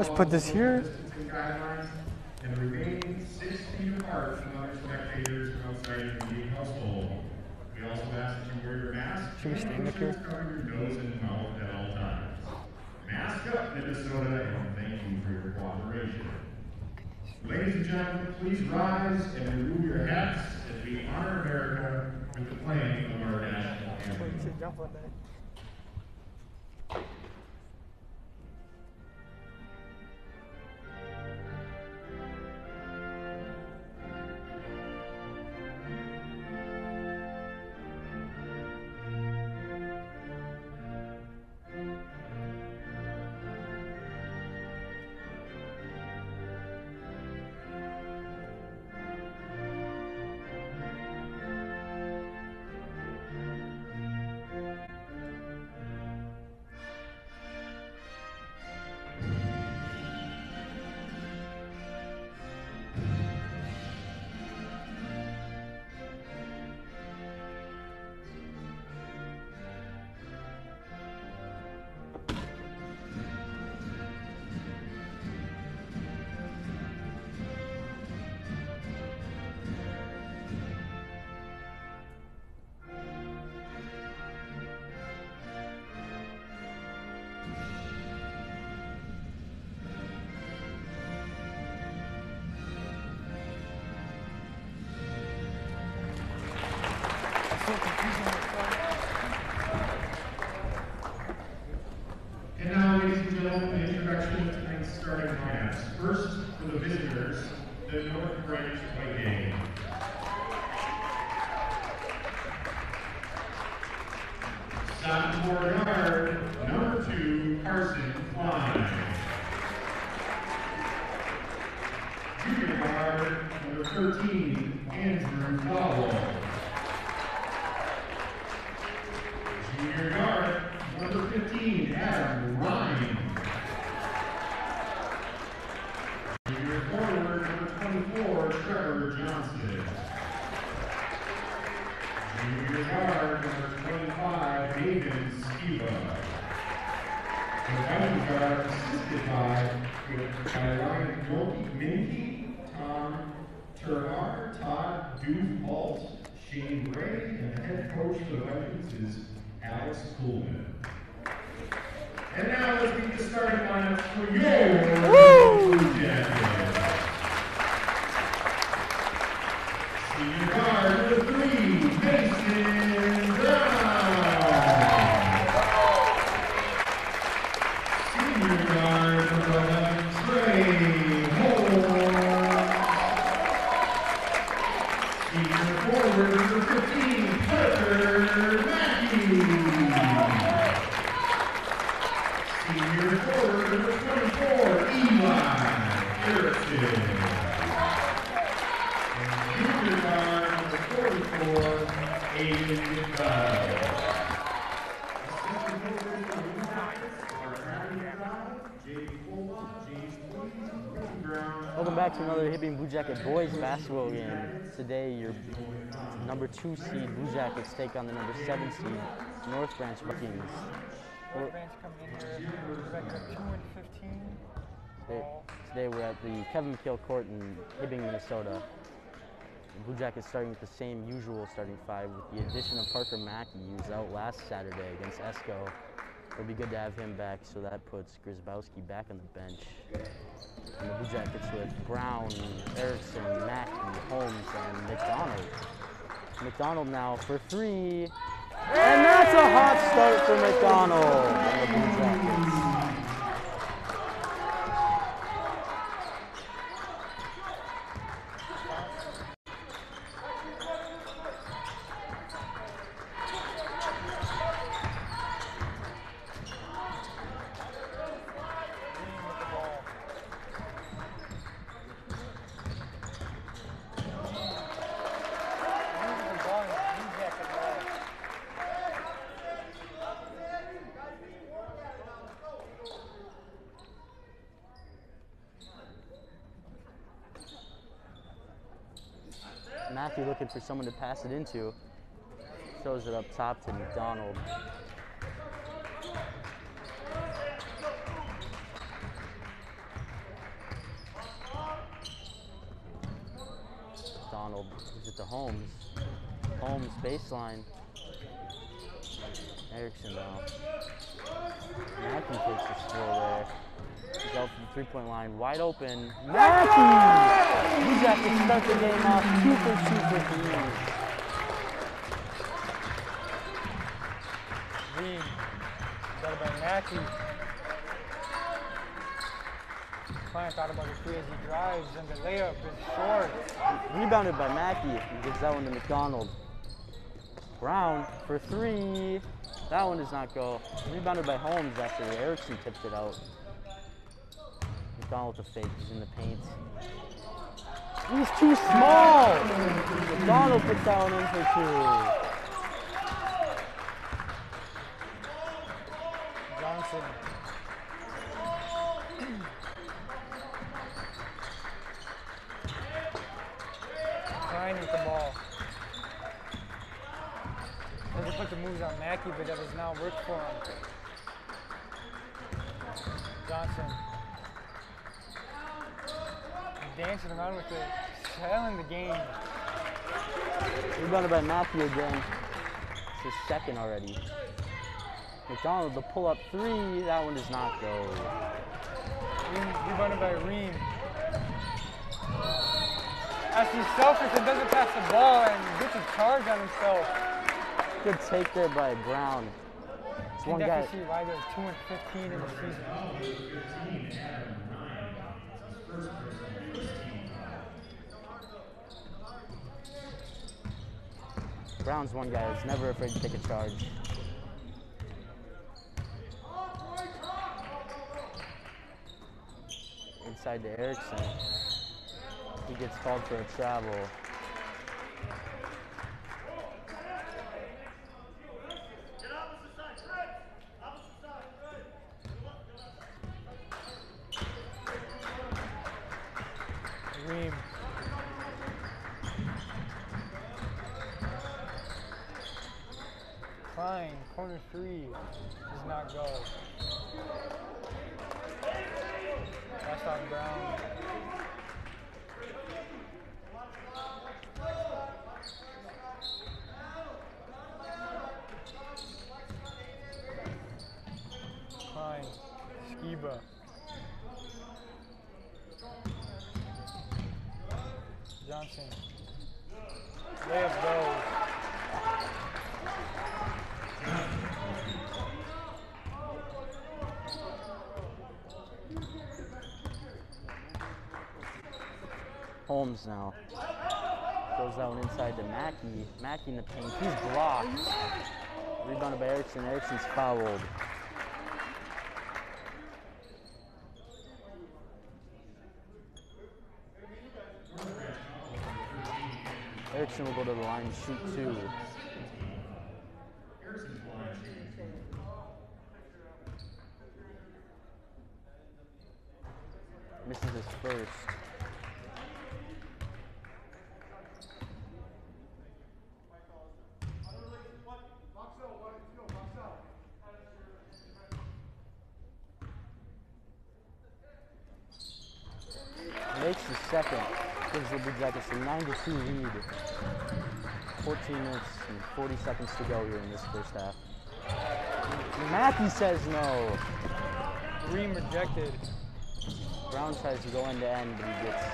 Let's put this here. and remain six feet apart from other spectators outside your immediate household. We also ask that you wear your mask Should we and stand up here? cover your nose and mouth at all times. Mask up, Minnesota, and thank you for your cooperation. Ladies and gentlemen, please rise and remove your hats as we honor America with the playing of our national anthem. And now, ladies and gentlemen, the introduction of tonight's starting lineups. First, for the visitors, the North Branch White Gang. Blue Jacket boys basketball game. Today, your number two seed Blue Jackets take on the number seven seed North Branch Vikings. We're- Branch coming in here, record 2 and 15. Today, today we're at the Kevin McHale Court in Hibbing, Minnesota. The Blue Jackets starting with the same usual starting five with the addition of Parker Mackey, who was out last Saturday against Esko. It'll be good to have him back, so that puts Grzybowski back on the bench. And the Blue Jackets with Brown, Erickson, Mackey, Holmes, and McDonald. McDonald now for three. And that's a hot start for McDonald and the Blue Jackets. Losing the ball is Blue Jacket ball. Matthew looking for someone to pass it into. Throws it up top to McDonald. Donald gives it to Holmes. Holmes baseline. Erickson now. Mackey takes the steal there. He's out from the three-point line, wide open. Mackey! Blue Jackets start the game off two for two for three. Reed. Got it by Mackey. Klein thought about the three as he drives, and the layup is short. Rebounded by Mackey. He gives that one to McDonald. Brown for three. That one does not go. Rebounded by Holmes after Erickson tipped it out. McDonald to fake. He's in the paint. He's too small. McDonald puts that one in for two. Johnson. Klein with the ball. Doesn't put the moves on Mackey, but that does not work for him. Johnson. Dancing around with it, selling the game. Rebounded by Matthew again. It's his second already. McDonald the pull up three. That one does not go. Rebounded by Reem. As he's selfish and doesn't pass the ball and gets a charge on himself. Good take there by Brown. It's one guy. see why there's 2 and 15 in the season. Brown's one guy that's never afraid to take a charge. Inside to Erickson. He gets called for a travel. Reem. Klein, corner three, does not go. That's on Brown. Klein, Skiba. Johnson. Layup goes. Now. Throws that one inside to Mackey. Mackey in the paint. He's blocked. Rebounded by Erickson. Erickson's fouled. Erickson will go to the line shoot two. Misses his first. Makes the second. Gives the Blue Jackets a 9 to 2 lead. 14 minutes and 40 seconds to go here in this first half. Matthew says no. Reem rejected. Brown tries to go end to end, but he gets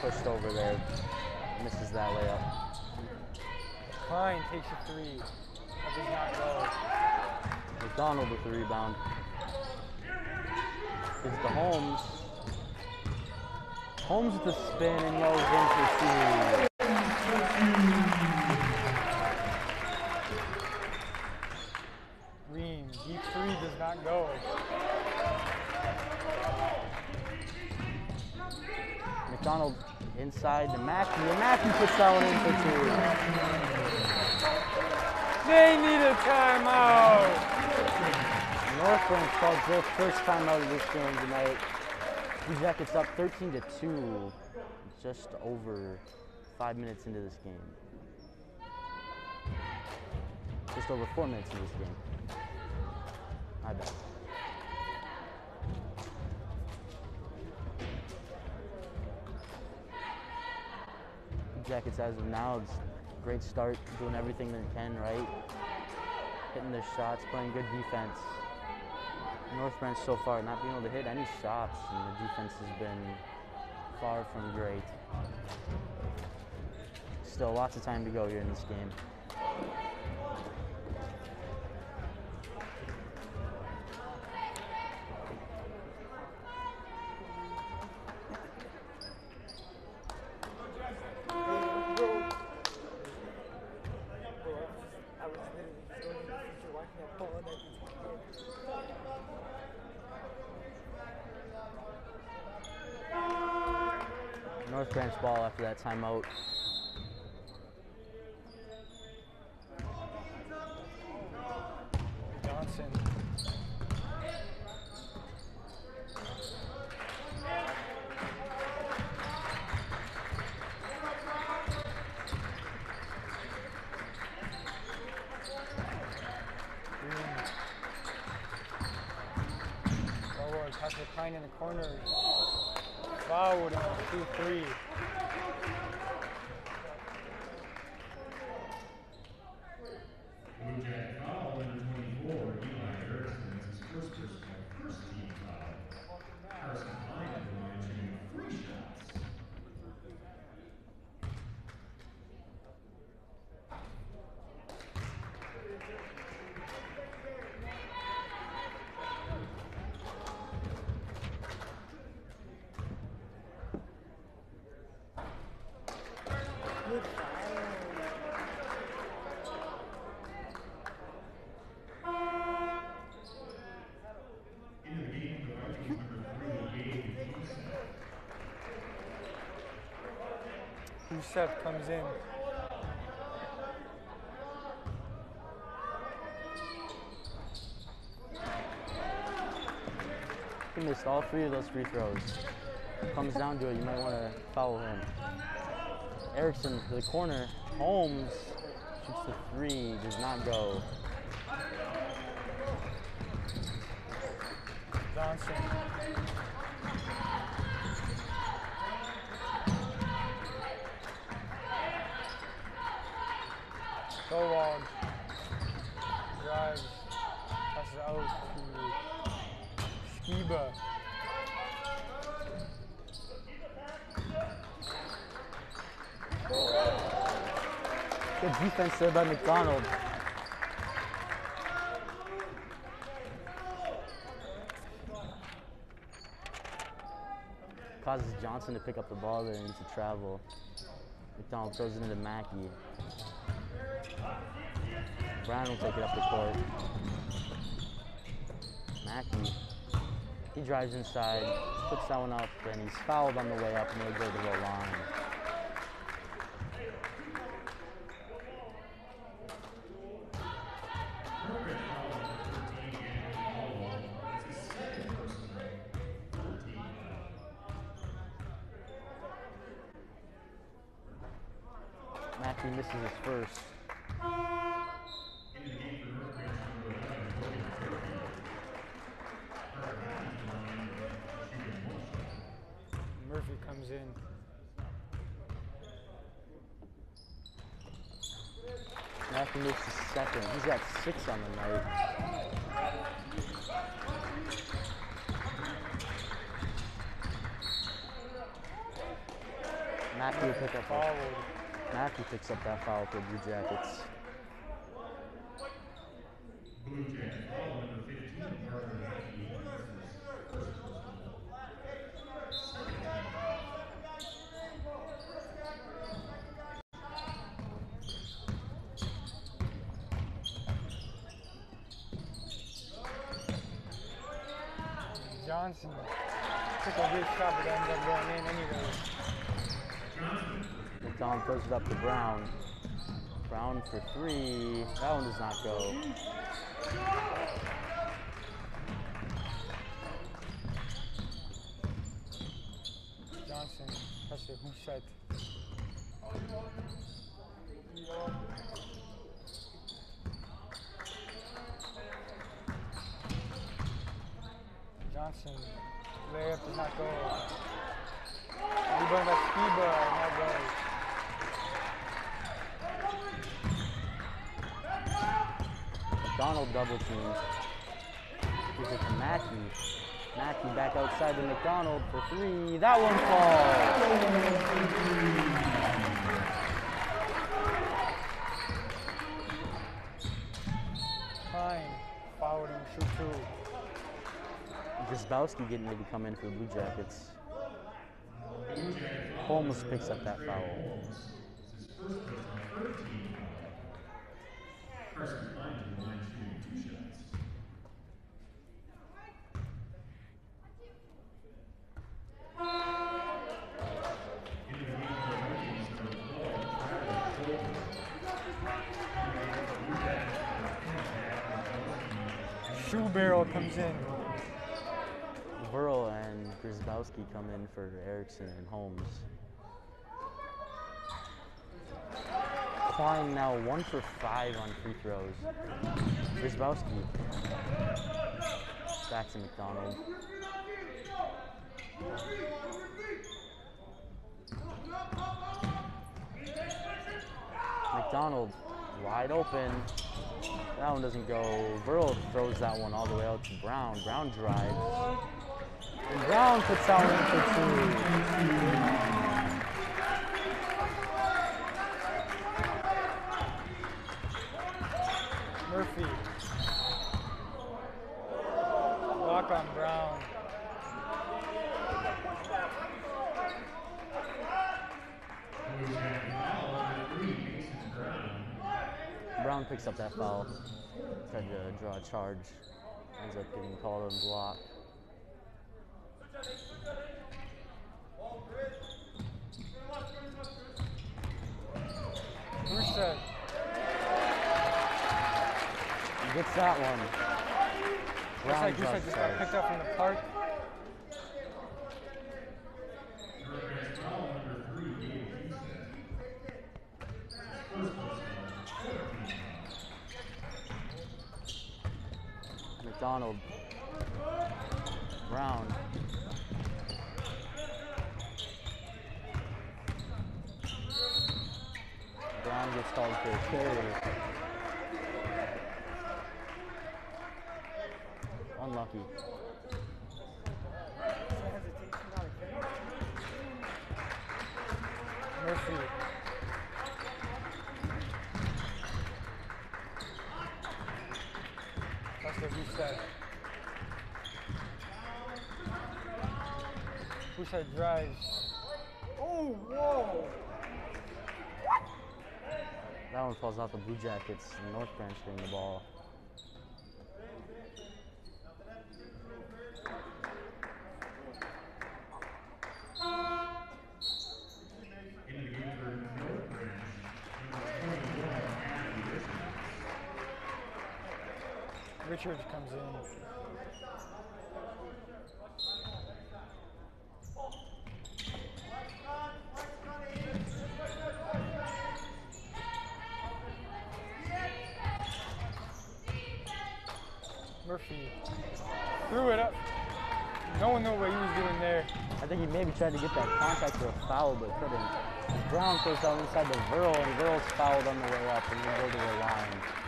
pushed over there. Misses that layup. Klein takes a three. That does not go. McDonald with the rebound. It's the Holmes. Holmes with the spin and goes in for two. Green, deep three does not go. McDonald inside to Mackey, and Mackey puts that one in for two. They need a timeout. Northland called their first time out of this game tonight. Blue Jackets up 13 to 2. Just over five minutes into this game. Just over four minutes into this game. My bad. Jackets as of now, it's great start, doing everything they can right, hitting their shots, playing good defense. North Branch so far not being able to hit any shots, and the defense has been far from great. Still lots of time to go here in this game. I was literally just going to the future watching that ball and then North Branch ball after that timeout. Johnson. Green. Forward, Patrick Klein in the corner. Fouled on 2 3. Blue Jacket foul, number twenty-four, Eli Erickson, is his first personal, first team foul. Carson Klein at the line shooting three shots. Into the game, the Vikings number three, Gabe Houston. Youssef comes in. He missed all three of those free throws. Comes down to it, you might want to foul him. Erickson to the corner. Holmes shoots the three, does not go. Johnson. Stovall drives, passes out to Skiba. Good defense there by McDonald. Causes Johnson to pick up the ball there and to travel. McDonald throws it into Mackey. Brown will take it up the court. Mackey, he drives inside, puts that one up, and he's fouled on the way up, to the line. Northridge foul, number thirteen, Anthony Caldwell. It's his second personal, third team foul. is his first. Into the game for North Branch number eleven, Logan Murphy. Carter Mackey's the line, shooting one shot. Murphy comes in. Mackey makes his second. He's got six on the night. Mackey will pick up a, Forward. Up that foul for Blue Jackets. Blue Jacket foul, number fifteen, Carter Mackey. That's his first personal. Second team foul. Johnson took a good shot, but ended up going in anyway. McDonald throws it up to Brown. Brown for three. That one does not go. Johnson, pressure, who set? Johnson, layup does not go. Rebound by Skiba, not goes. McDonald double team. Gives it to Mackey. Mackey back outside to McDonald for three. That one falls. Klein, fouled him, shoot two. Grzybowski getting ready to come in for the Blue Jackets. Holmes picks up that foul. Carson Klein in the line shooting two shots. Into the game for the Vikings, number 12, Travis Bolton. Blue Jackets for Penn Shoe barrel comes in. Burrow and Grzybowski come in for Erickson and Holmes. Klein now one for five on free throws. Grzybowski back to McDonald. McDonald wide open. That one doesn't go. Burrow throws that one all the way out to Brown. Brown drives. Brown puts that one for two. Murphy. Block on Brown. Brown picks up that foul. Tried to draw a charge. Ends up getting called and blocked. Gets that one. Looks Brown like Brewster just got picked up from the park. Hurricanes foul, number three, Gabe Houston. First personal, 14 foul. McDonald. Brown. Gets for a carry. Unlucky. Murphy. That's what he said. Bouchard drives. Oh, whoa! That one falls off the Blue Jackets. North Branch getting the ball. Into the game for North Branch, number 21, Matthew Richards. Richards comes in. Murphy threw it up. No one knew what he was doing there. I think he maybe to get that contact for a foul, but couldn't. Brown throws down inside the Verl, and Verl's fouled on the way up, and they go to the line.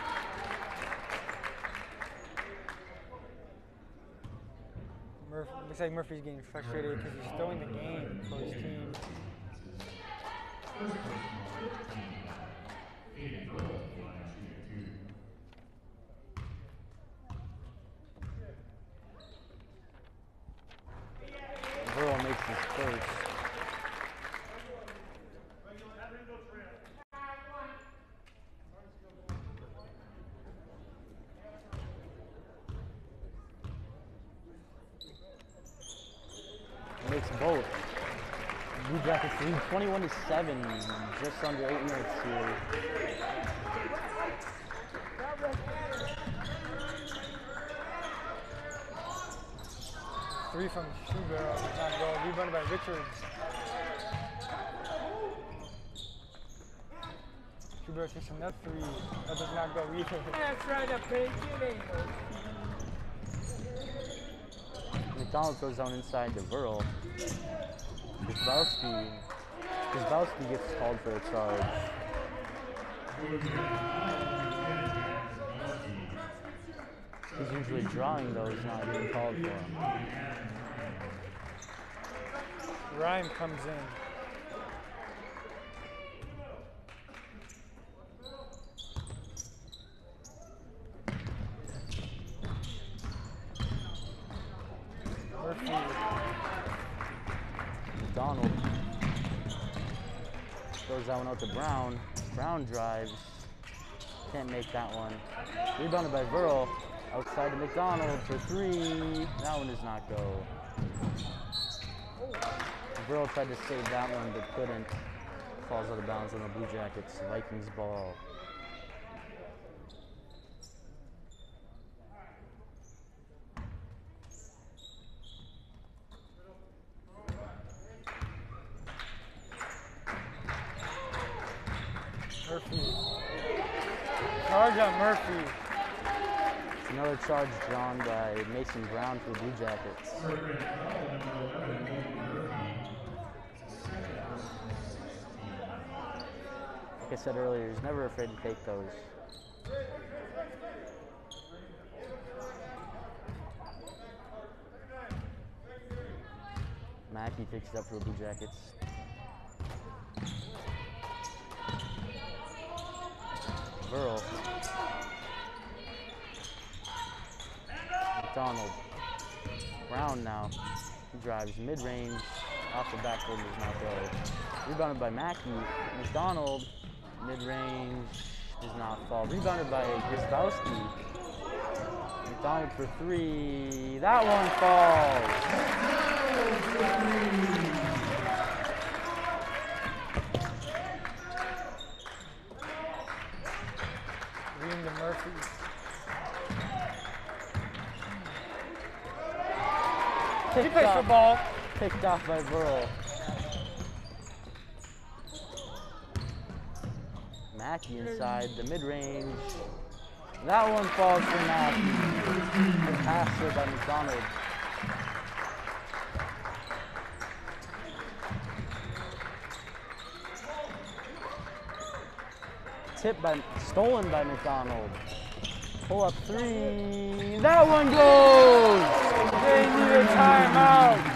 Looks like Murphy's getting frustrated because he's throwing the game for his team. 21-7, just under 8 minutes here. Three from Schubert on the time goal, rebounded by Richards. Schubert takes another three, that does not go either. That's right, a big McDonald goes down inside the Burl. Buzbowski Kozlowski. Kozlowski gets called for a charge. He's usually drawing though, he's not being called for. Rhyme comes in. Murphy. McDonald throws that one out to Brown. Brown drives. Can't make that one. Rebounded by Burl. Outside to McDonald for three. That one does not go. Burl tried to save that one but couldn't. Falls out of bounds on the Blue Jackets. Vikings ball. Murphy. Charge on Murphy. Charge drawn by Mason Brown for the Blue Jackets. Like I said earlier, he's never afraid to take those. Mackey picks it up for the Blue Jackets. Burl. McDonald. Brown now. He drives mid-range. Off the backboard does not go. Rebounded by Mackey. McDonald. Mid-range does not fall. Rebounded by Grzybowski. McDonald for three. That one falls. Ream to Murphy. Picked off, ball. picked off by Burl. Mackey inside the mid-range. That one falls for Mackey. The pass by McDonald. Tip by stolen by McDonald. Pull up three. That one goes. They need a timeout.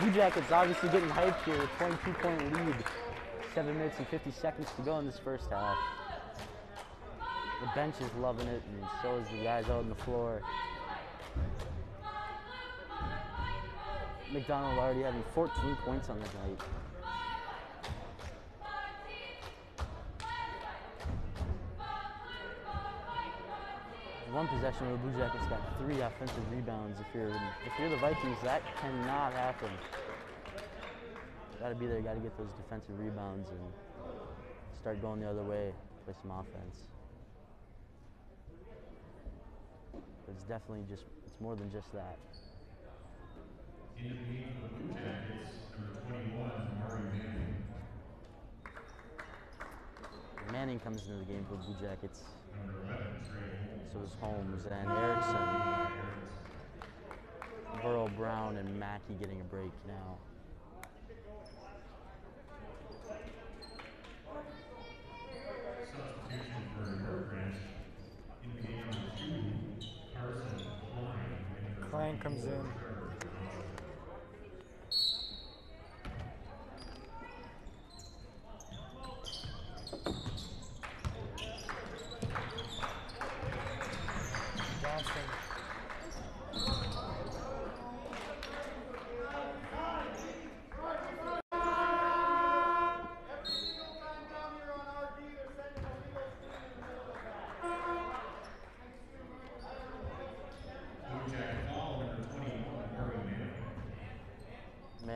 Blue Jackets obviously getting hyped here with 22 point lead. Seven minutes and 50 seconds to go in this first half. The bench is loving it, and so is the guys out on the floor. McDonald already having 14 points on the night. One possession where the Blue Jackets got three offensive rebounds. If you're if you're the Vikings, that cannot happen. Got to be there. Got to get those defensive rebounds and start going the other way. Play some offense. But it's definitely just it's more than just that. In the game for the Blue Jackets, number 21, Murray Manning. Manning comes into the game for the Blue Jackets. Number 11, Trey Holmes. So does Holmes and Erickson. Burrow, Brown, and Mackey getting a break now. Substitution for North Branch. In the game, number two, Carson Klein. Klein comes in.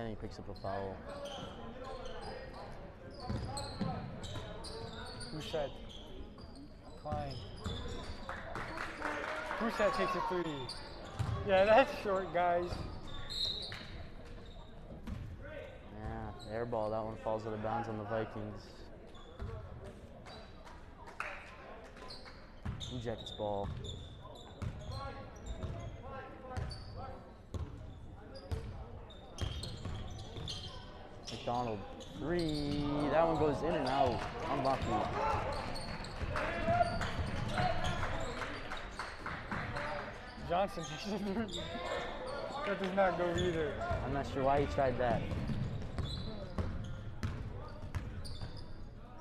Manning picks up a foul. Bouchette. Klein. Bouchette takes a three. Yeah, that's short, guys. Yeah, Air ball, that one falls out of bounds on the Vikings. Blue Jackets ball. McDonald, three. That one goes in and out. Unlucky. Johnson takes a three. That does not go either. I'm not sure why he tried that.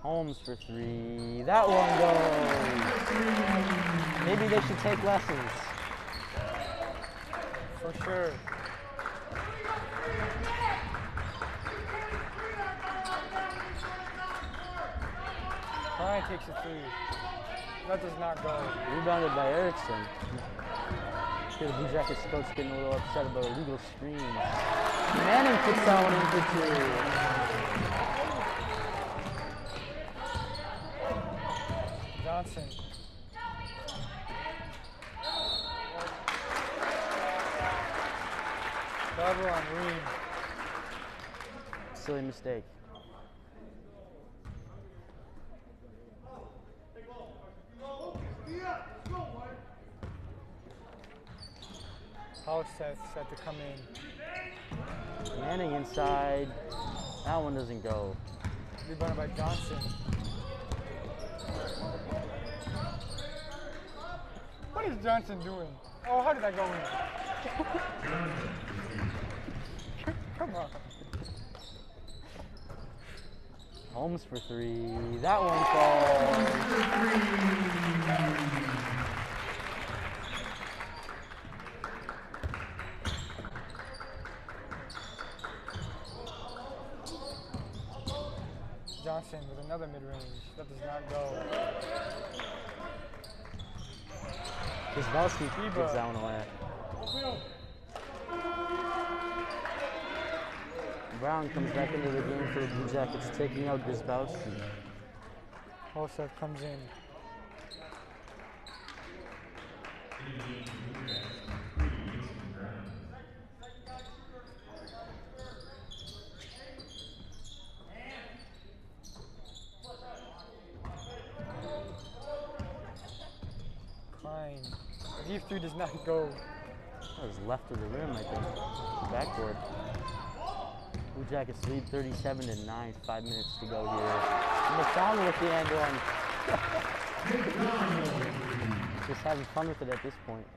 Holmes for three. That one goes. Maybe they should take lessons. For sure. Klein takes a three. That does not go. Rebounded by Erickson. The Blue Jackets coach getting a little upset about a illegal screens. Manning puts that one in for two. Johnson. Double on Reed. Silly mistake. Set, set to come in. Manning inside. That one doesn't go. Rebounded by Johnson. What is Johnson doing? Oh, how did that go in? Come on. Holmes for three. That one falls. Johnson with another mid-range. That does not go. Reba. gives that one away. Brown comes back into the game for the Blue Jackets, taking out Grzybowski. Hosef comes in. Klein. Heave three does not go. That was left of the rim, I think. Backboard. Blue Jackets lead 37 to 9. Five minutes to go here. McDonald with the end one. Just having fun with it at this point.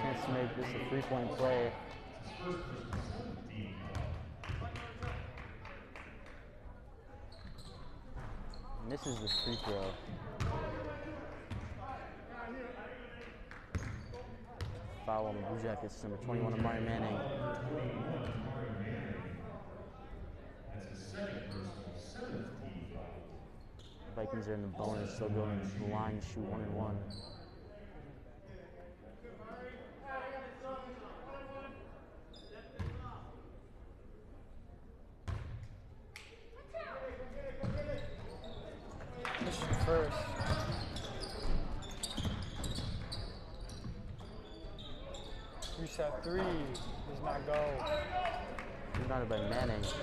Chance to make this a three-point play. Misses the free throw. Foul on the Blue Jackets, number 21, Amari Manning. Vikings are in the bonus, still going line, shoot one and one. Mission first. Reset three does not go. Rebounded.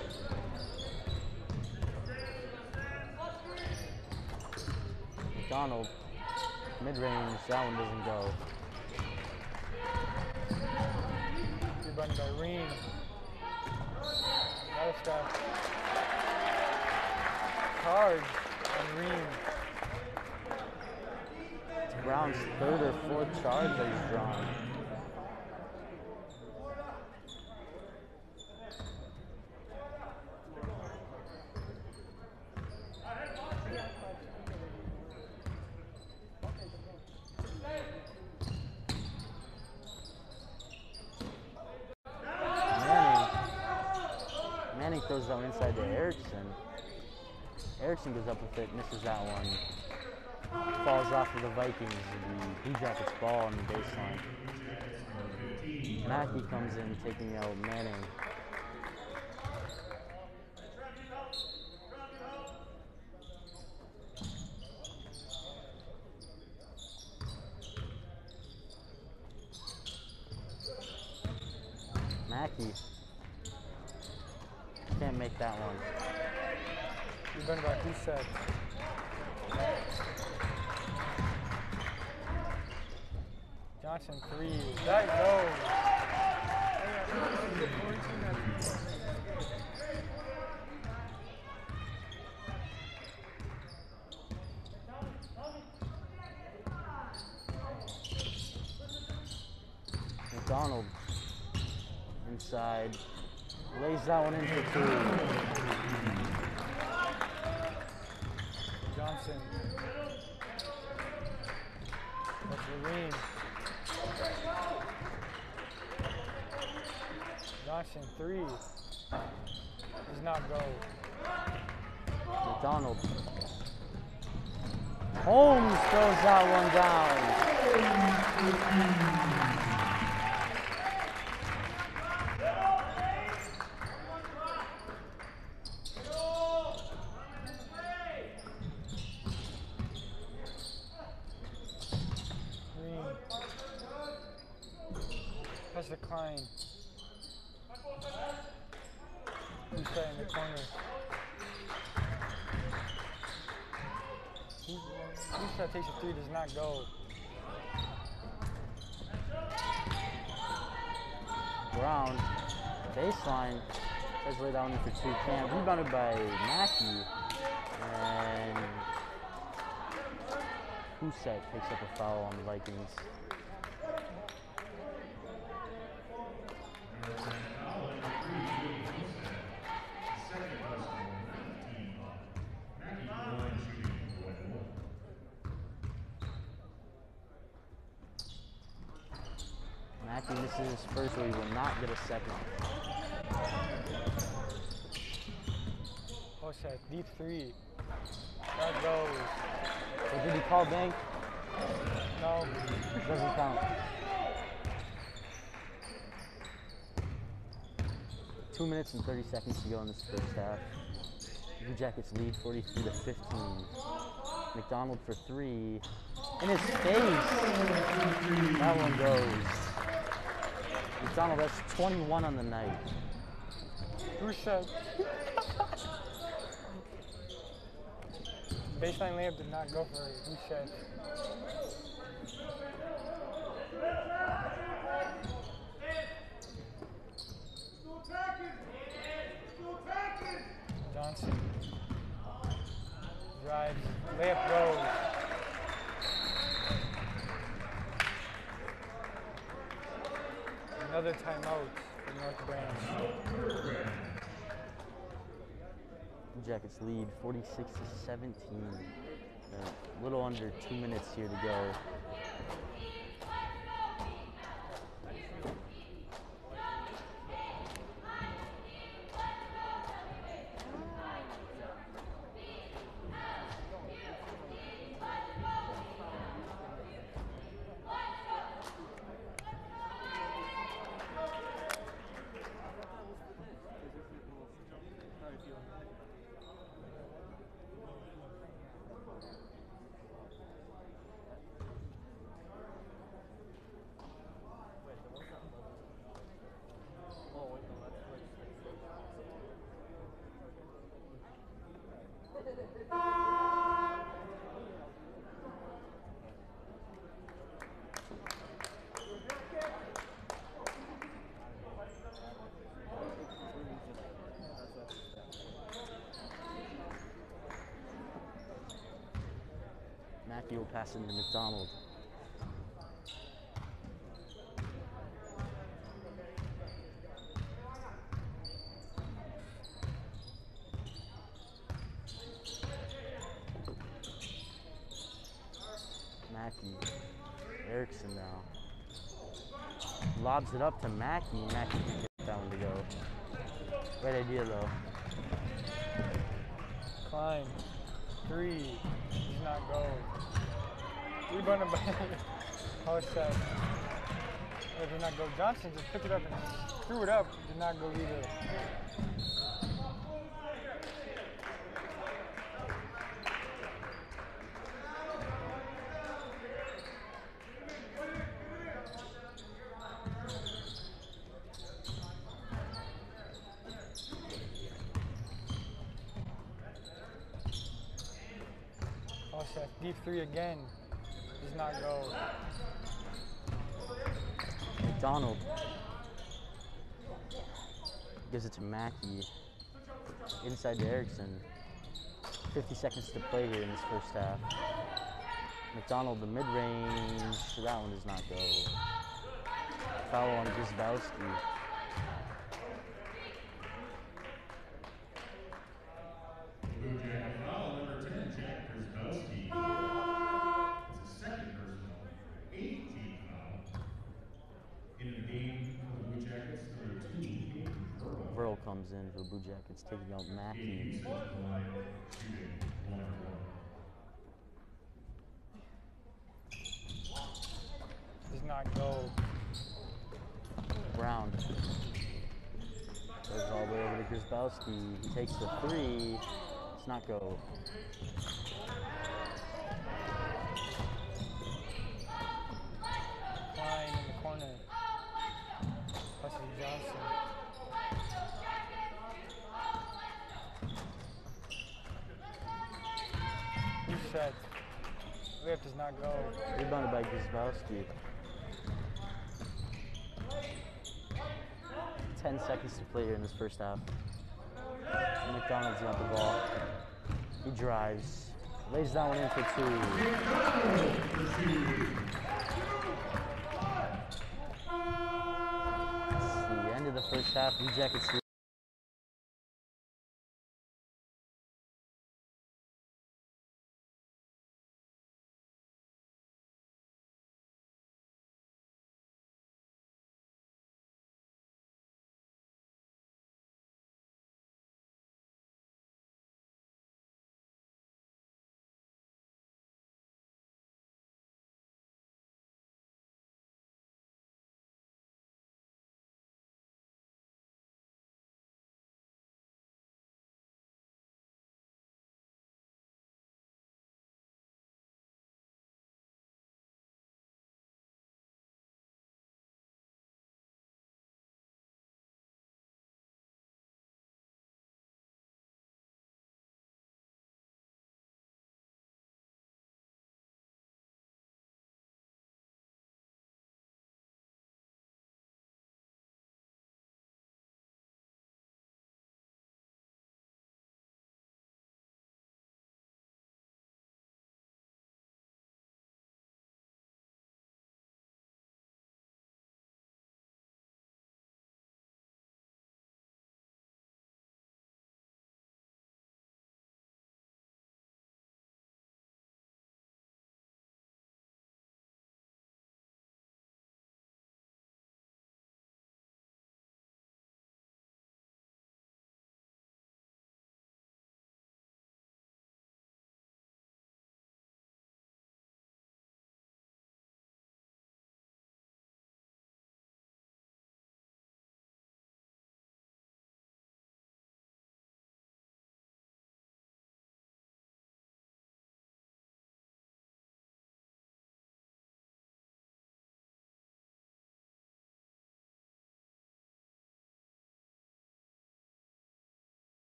McDonald, mid-range, that one doesn't go. Rebounded by Ream. Another step. Charge on Ream. It's Brown's third or fourth charge that he's drawn. Manning. Manning throws that one inside to Erickson. Erickson goes up with it, misses that one. Falls off of the Vikings, Blue Jackets ball on the baseline. Mackey comes in, taking out Manning. Mackey. Can't make that one. Rebounded by Husek. Johnson three. That goes. McDonald inside. Lays that one in for two. Johnson. That's Levine. Johnson three. Does not go. McDonald. Holmes throws that one down. Green. That's the Klein. Who's that in the corner? Who, who's that takes a three does not go. Brown. Baseline. Tries to lay down for two. Can't. Rebounded by Mackey. And Husek picks up a foul on the Vikings. Second personal, 15 ball. Mackey one shooting for one more. Mackey misses his first, so he will not get a second. Oh, Hosek, deep three. That goes. So did he call bank? No. Doesn't count. Two minutes and 30 seconds to go in this first half. Blue Jackets lead 43 to 15. McDonald for three. In his face. That one goes. McDonald, that's 21 on the night. Husek. Baseline layup did not go for Husek. Johnson drives, layup goes. Another timeout for North Branch. Jackets lead 46 to 17. A little under two minutes here to go. Mackey will pass into McDonald. Mackey. Erickson now. Lobs it up to Mackey. Mackey can't get that one to go. Great idea though. Klein, three, does not go. Rebounded by Hosek. It did not go. Johnson just picked it up and threw it up. Did not go either. three again. Does not go. McDonald gives it to Mackey. Inside to Erickson. 50 seconds to play here in this first half. McDonald, the mid range. That one does not go. Foul on Grzybowski. Blue Jacket foul number ten, Jack Grzybowski. It's a second personal, eighteenth foul. In the game for the Blue Jackets, number two, Hayden Burrow. Burl comes in for the Blue Jackets, taking out Eight Mackey. uses the line, shooting one and one. Does not go. Brown goes all the way over to Grzybowski. He takes the three. It's not go. Klein in the corner. Wesley Johnson. Reset. Layup does not go. Rebounded by Grzybowski. 10 seconds to play here in this first half. McDonald's got the ball. He drives. Lays that one in for two. It's the end of the first half. Blue Jackets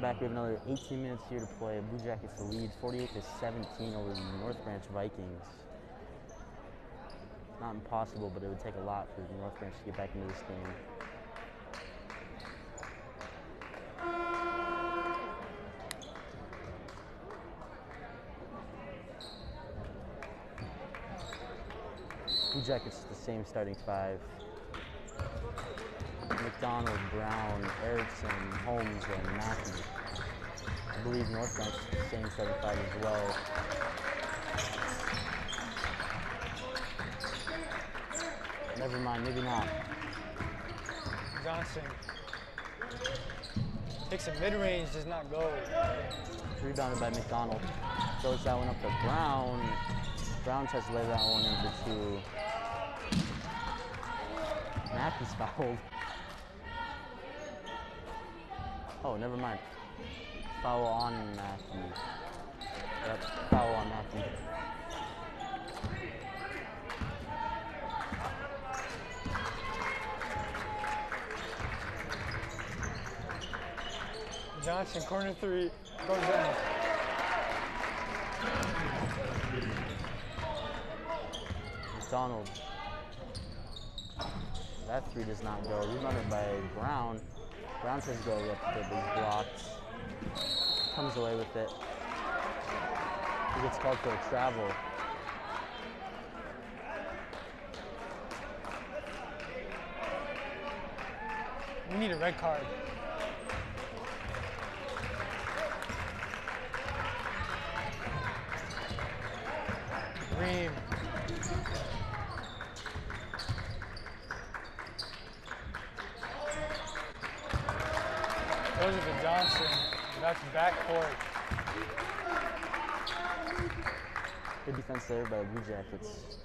Welcome back. We have another 18 minutes here to play. Blue Jackets lead 48 to 17 over the North Branch Vikings. Not impossible, but it would take a lot for the North Branch to get back into this game. Blue Jackets the same starting five. McDonald, Brown, Erickson, Holmes, and Mackey. I believe North Branch is the same starting five as well. Never mind, maybe not. Johnson takes a mid-range, does not go. Rebounded by McDonald. Throws that one up to Brown. Brown tries to lay that one into two. Mackey's fouled. Oh, never mind. Foul on Matthew. Yep, foul on Matthew. Johnson, corner three, goes down. McDonald. That three does not go. Rebounded by Brown. Brown tries to go up, but he's blocked. Comes away with it. He gets called for a travel. We need a red card. Ream. Goes it to Johnson. That's backcourt. Good defense there by the Blue Jackets.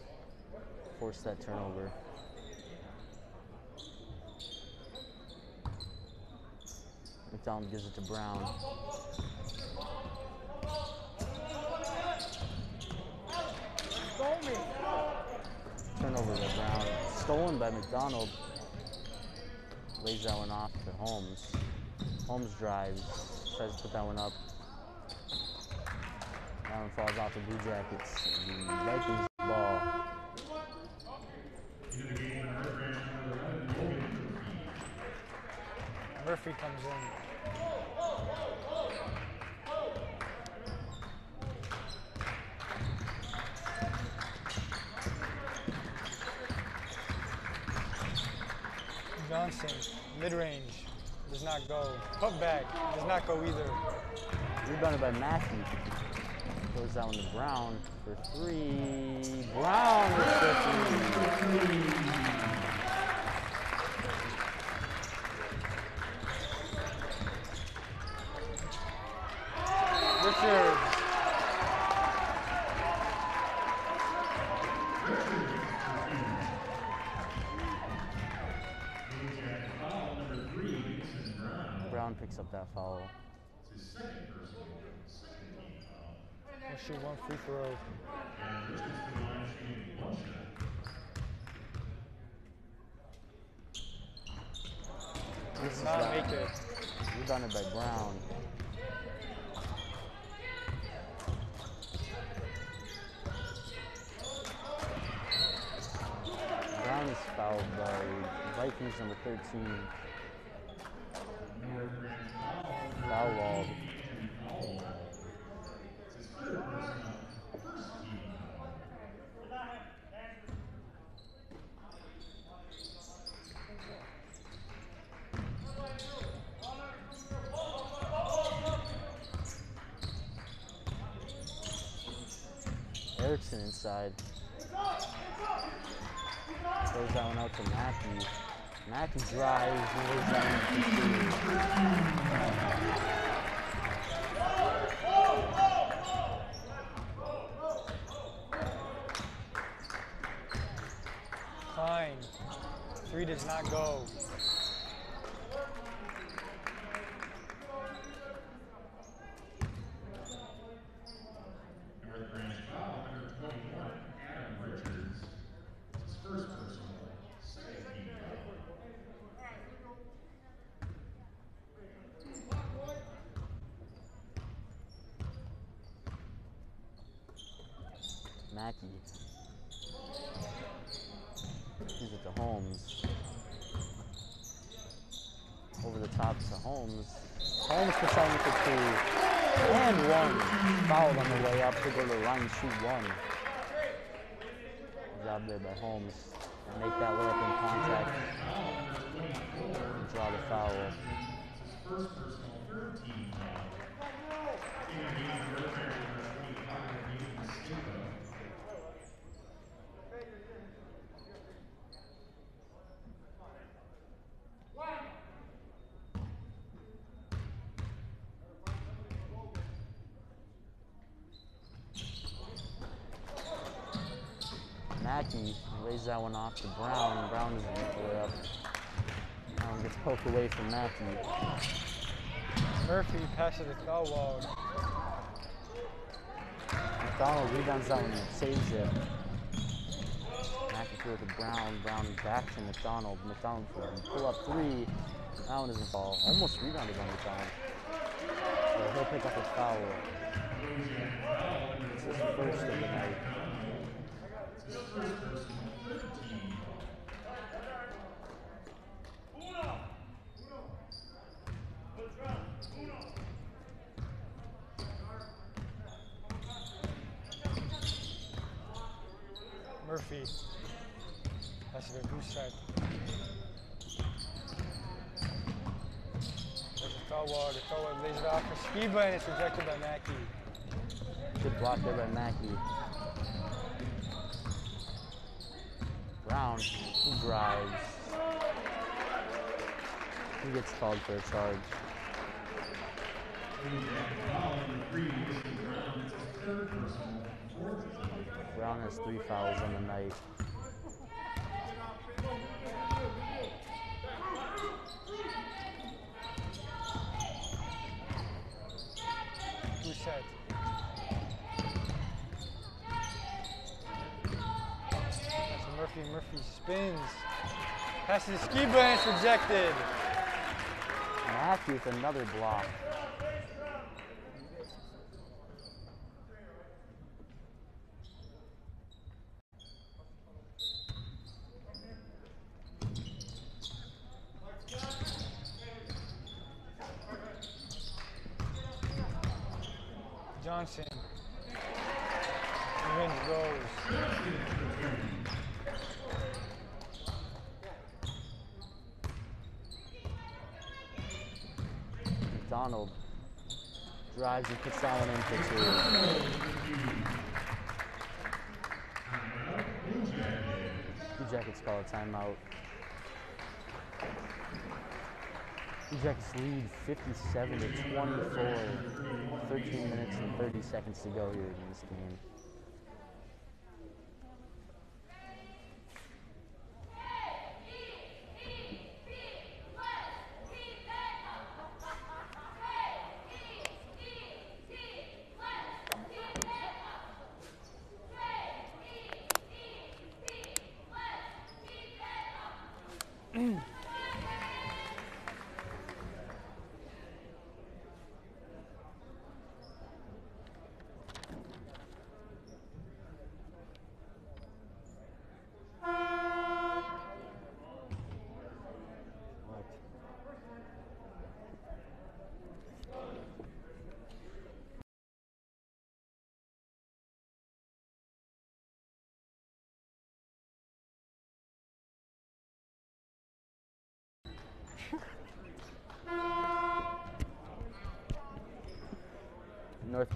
Force that turnover. McDonald gives it to Brown. Turnover by Brown. Stolen by McDonald. Lays that one off to Holmes. Holmes drives. Tries to put that one up. That one falls off the Blue Jackets. The Vikings ball. The game, North Branch number 11, Logan Murphy. Murphy comes in. Johnson, mid-range, not go. Put back does not go either. Rebounded by Matthew. Goes down to Brown for three. Brown Inside. Throws that one out to Mackey. Mackey drives 2-1. Job there by Holmes. Make that way up in contact. And draw the foul. That one off to Brown. Brown is way up. Brown gets poked away from Mackey. Murphy passes the foul wall. McDonald rebounds that one and saves it. It to Brown. Brown back to McDonald. McDonald for a pull up three. That one doesn't fall. Almost rebounded by McDonald. So he'll pick up his foul. It's his first of the night. Murphy. Passes to Guset. There's a foul wall. The foul wall Skiba and it's rejected by Mackey. Good block there by Mackey. Brown, he drives. He gets called for a charge. Brown has three fouls on the night. Guset. That's Murphy. Spins. To Skiba and it's rejected. With another block. Johnson. Revenge goes. McDonald drives and puts that one in for two. Blue Jackets call a timeout. Blue Jackets lead 57 to 24. 13 minutes and 30 seconds to go here in this game. What? North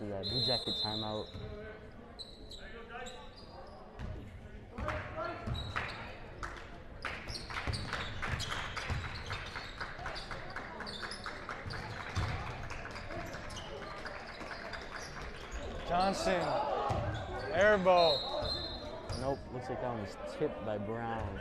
After that. Blue Jacket timeout. Johnson. Air ball. Nope, looks like that one was tipped by Brown.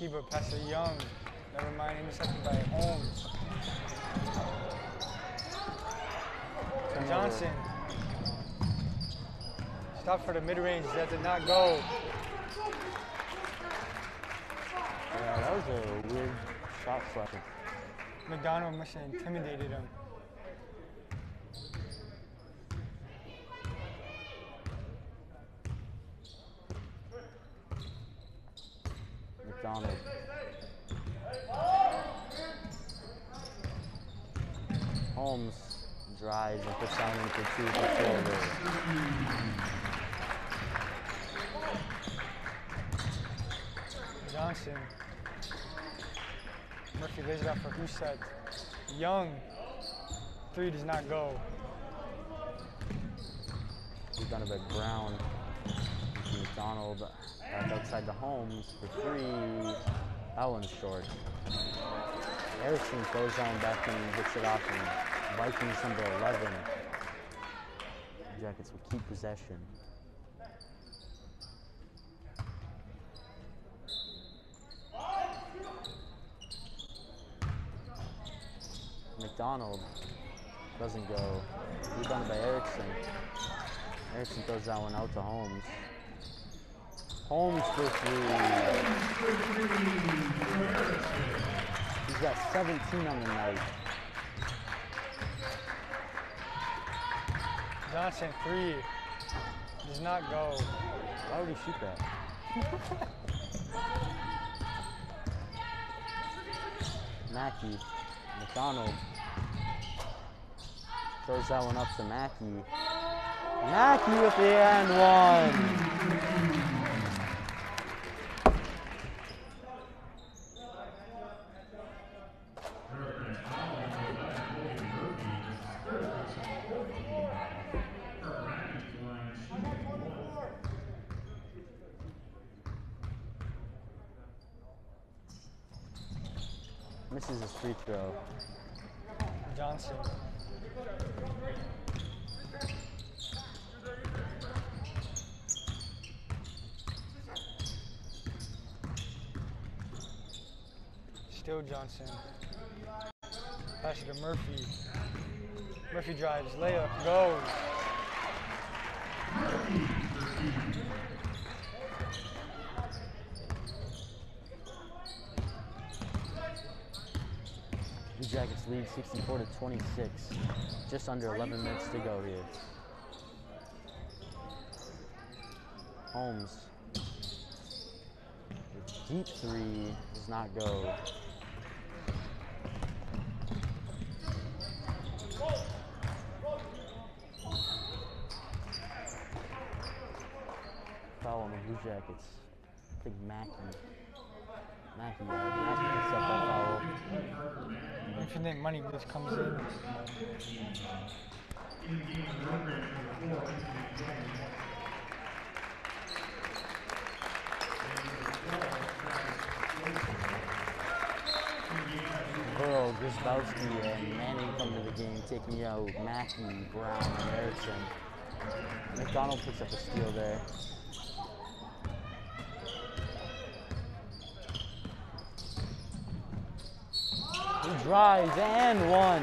Skiba passes to Young. Never mind, intercepted by Holmes. Johnson. Stop for the mid range. That did not go. Yeah, that was a weird shot selection. McDonald must have intimidated him. McDonald. Holmes drives and puts down in for two for shoulder. Johnson. Murphy lays it Huset. Young. Three does not go. By Brown. McDonald back outside the Holmes for three. One's short. Erickson goes down back and gets it off and Vikings number 11. Jackets will keep possession. McDonald doesn't go. Rebounded by Erickson. Erickson throws that one out to Holmes. Holmes for three. He's got 17 on the night. Johnson, three. Does not go. Why would he shoot that? Mackey, McDonald throws that one up to Mackey. Mackey with the end one. Misses his free throw. Johnson. Still Johnson. Pass it to Murphy. Murphy drives, layup, goes. Blue Jackets lead 64 to 26. Just under 11 minutes to go here. Holmes. Deep three does not go. Foul on the Blue Jackets. Mackey. Mackey, uh, Mackey picks up that foul. Infinite money just comes in. Burrow, Grzybowski, and Manning come to the game, taking out Mackey, Brown, and Erickson. McDonald picks up a steal there. He drives and one.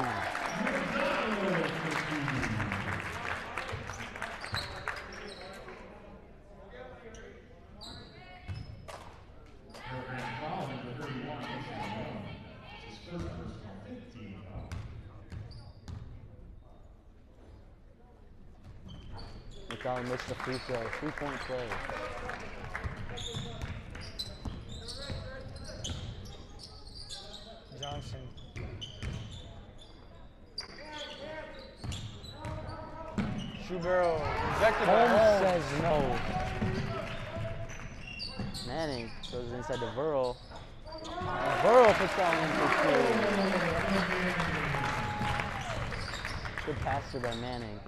McDonald missed the free throw. Three point play. Johnson. Shoebarrow rejected by Holmes Holmes. says no. Manning it inside to Burrow. And Burrow puts that one in for two. Good passer by Manning.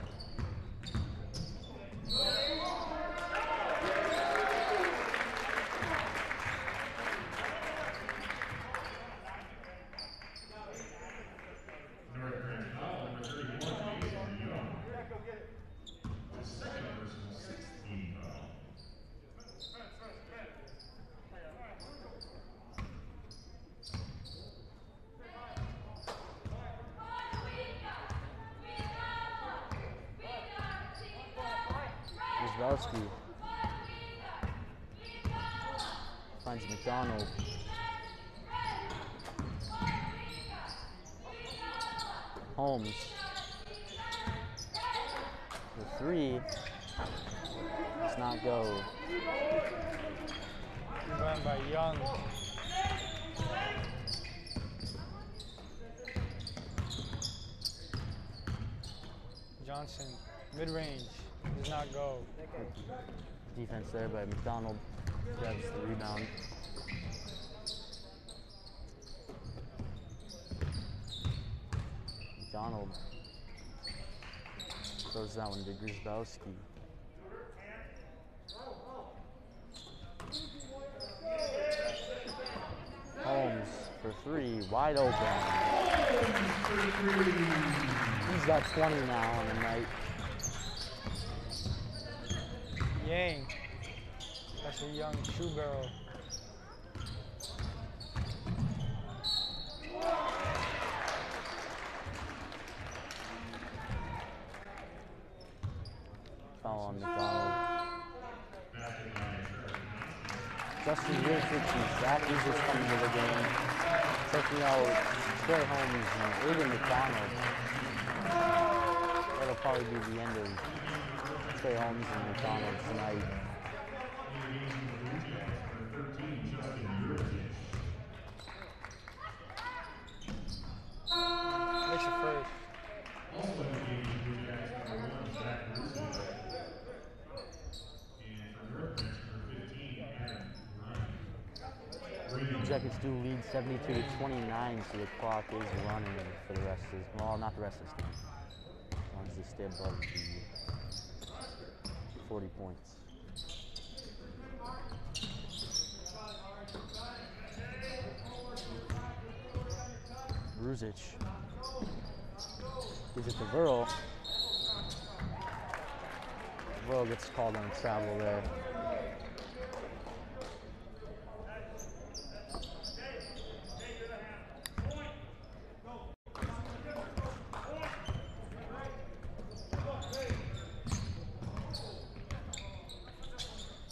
There by McDonald. Grabs the rebound. McDonald throws that one to Grzybowski. Holmes for three, wide open. He's got 20 now on the night. Yang. A young shoe barrel. Foul on McDonald. Justin Richards and Zach Eagles coming to the game. Taking out Trey Holmes and Aiden McDonald. That'll probably be the end of Trey Holmes and McDonald tonight. Jackets do lead 72 to 29, so the clock is running for the rest of this. Well, not the rest of this game. As long as they stay above the 40 points. Ruzic gives it to Verl. Verl gets called on travel there.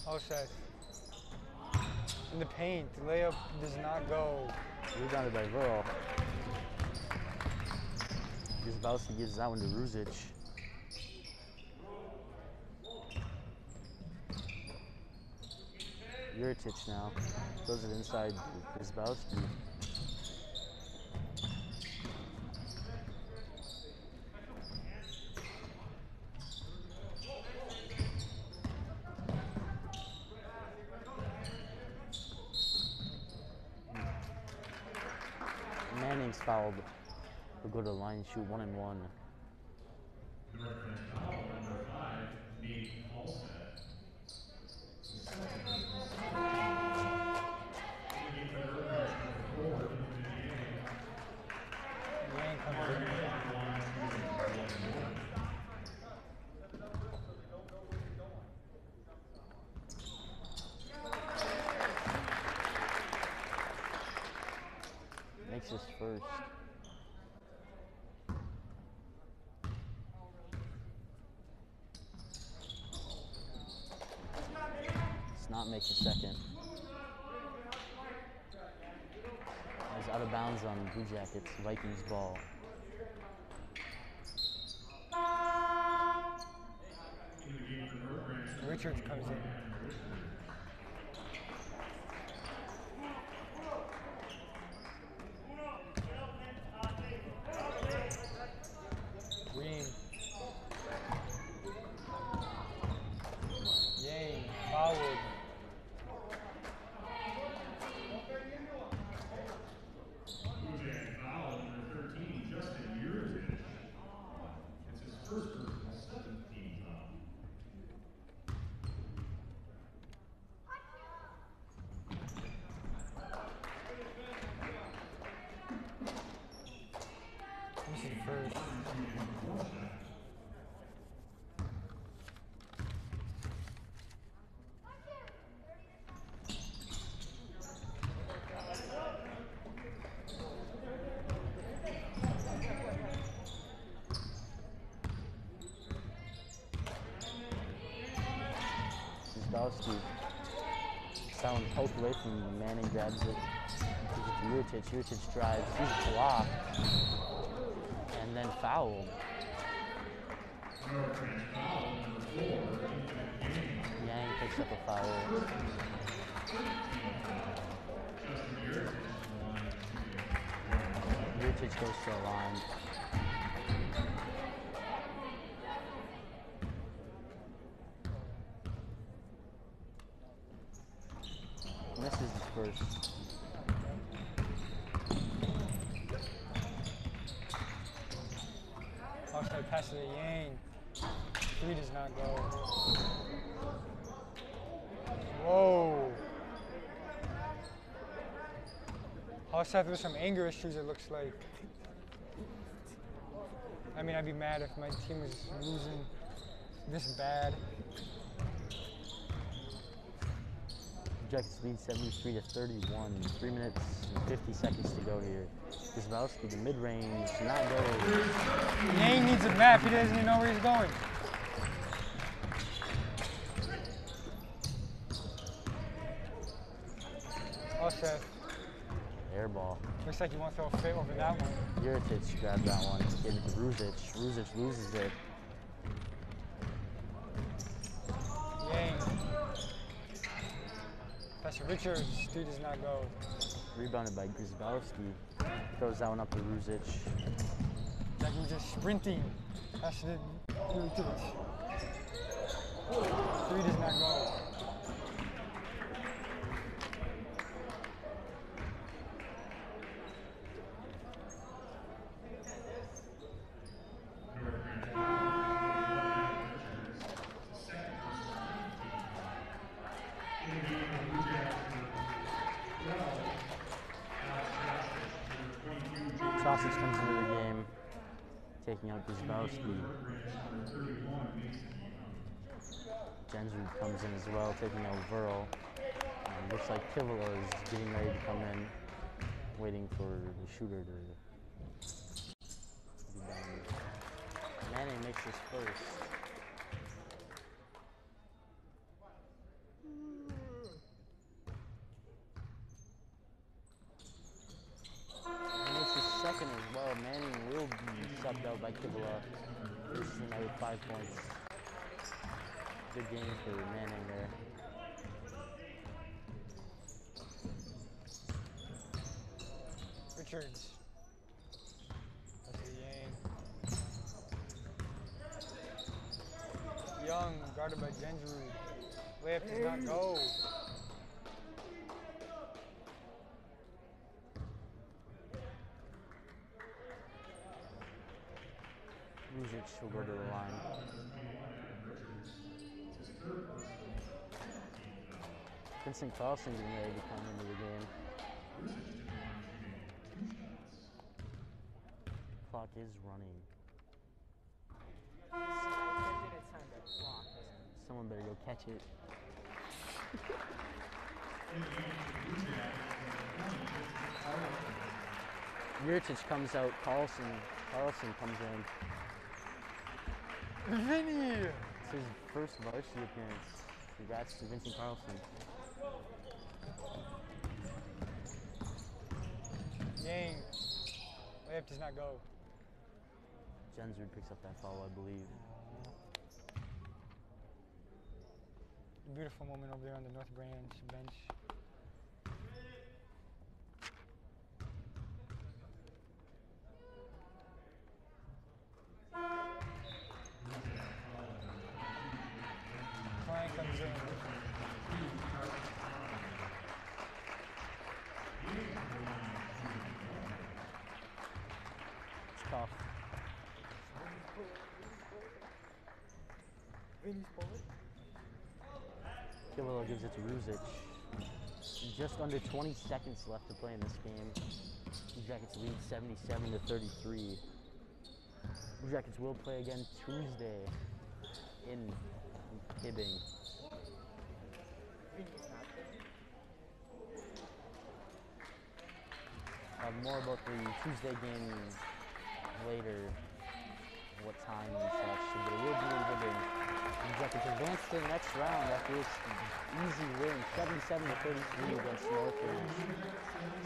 Outside. In the paint, the layup does not go. Rebounded by Verl. Grzybowski gives that one to Ruzic. Juritic now. Throws it inside to Grzybowski. Manning's fouled. We'll go to the line, shoot one and one. North Branch foul, number five, Nate Halstead. Looking for North Branch number four, Ethan Yang. Yang comes in. One, two, one, one. Makes his first. Does not make the second. Bounds on Blue Jackets. Vikings ball. Richards comes in. Green. Yang, fouled. Blue Jacket foul, number thirteen, Justin Jurisic. It's his first personal seventh team foul. This is first. Grzybowski. Sound poked away from Manning, grabs it. Gives it to Juricic. Juricic drives. He's blocked. And then fouled. Yang picks up a foul. Juricic goes to the line. Misses his first. Outside pass to the Yang. Three does not go. Whoa. With some anger issues, it looks like. I mean, I'd be mad if my team was losing this bad. Jackets lead 73 to 31. Three minutes and 50 seconds to go here. Grzybowski, the mid-range, not go. Yang needs a map. He doesn't even know where he's going. Offset. Air ball. Looks like he wants to throw a fit over that one. Juritic grabbed that one. Gave it to Ruzic. Ruzic loses it. Yang. Pass Richards. Three does not go. Rebounded by Grzybowski. Throws that one up to Ruzic. Like he was just sprinting. Pass to Richards. Three does not go. Sausage comes into the game, taking out Grzybowski. Jensrud comes in as well, taking out Verl. And looks like Kivila is getting ready to come in, waiting for the shooter to be done. Manning makes his first. Manning will be subbed out by Kivila. This is another five points. Good game for Manning there. Richards. That's the Yang. Young, guarded by Jensrud. Layup does not go. Ruzic will go to the line. Vincent Carlson ready to come into the game. Clock is running. Someone better go catch it. Juricic comes out. Carlson, Carlson comes in. Vinny! It's his first varsity appearance. Congrats to Vincent Carlson. Yang. Layup does not go. Jensrud picks up that foul, I believe. Beautiful moment over there on the North Branch bench. Kivilo gives it to Ruzic. Just under 20 seconds left to play in this game. Blue Jackets lead 77 to 33. Blue Jackets will play again Tuesday in Hibbing. Have more about the Tuesday game later, what time and such, but it will be in Hibbing. Blue Jackets advance to the next round after this easy win, 77 to 33 against North Northridge.